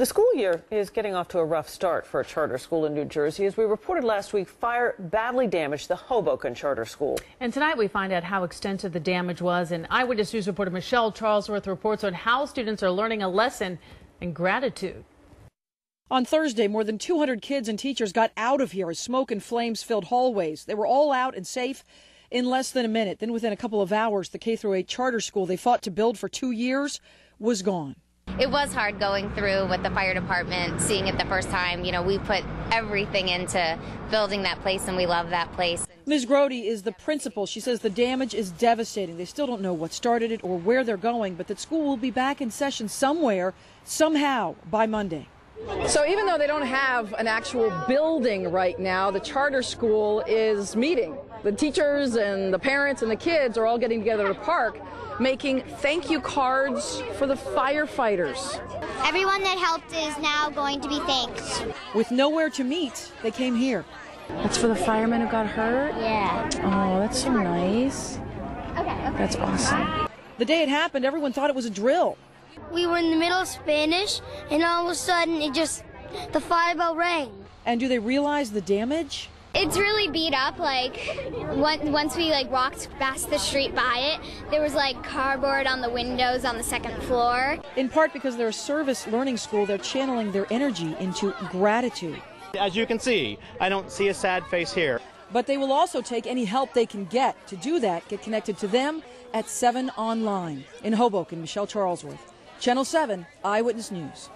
The school year is getting off to a rough start for a charter school in New Jersey. As we reported last week, fire badly damaged the Hoboken Charter School. And tonight we find out how extensive the damage was. And Eyewitness News reporter Michelle Charlesworth reports on how students are learning a lesson in gratitude. On Thursday, more than 200 kids and teachers got out of here as smoke and flames filled hallways. They were all out and safe in less than a minute. Then, within a couple of hours, the K 8 charter school they fought to build for two years was gone. It was hard going through with the fire department, seeing it the first time. You know, we put everything into building that place and we love that place. Ms. Grody is the principal. She says the damage is devastating. They still don't know what started it or where they're going, but that school will be back in session somewhere, somehow, by Monday. So even though they don't have an actual building right now, the charter school is meeting. The teachers and the parents and the kids are all getting together to park, making thank you cards for the firefighters. Everyone that helped is now going to be thanked. With nowhere to meet, they came here. That's for the firemen who got hurt? Yeah. Oh, that's so nice. Okay, okay. That's awesome. The day it happened, everyone thought it was a drill. We were in the middle of Spanish, and all of a sudden, it just, the fire bell rang. And do they realize the damage? It's really beat up. Like once we like walked past the street by it, there was like cardboard on the windows on the second floor. In part because they're a service learning school, they're channeling their energy into gratitude. As you can see, I don't see a sad face here. But they will also take any help they can get. To do that, get connected to them at 7 Online. In Hoboken, Michelle Charlesworth. Channel 7 Eyewitness News.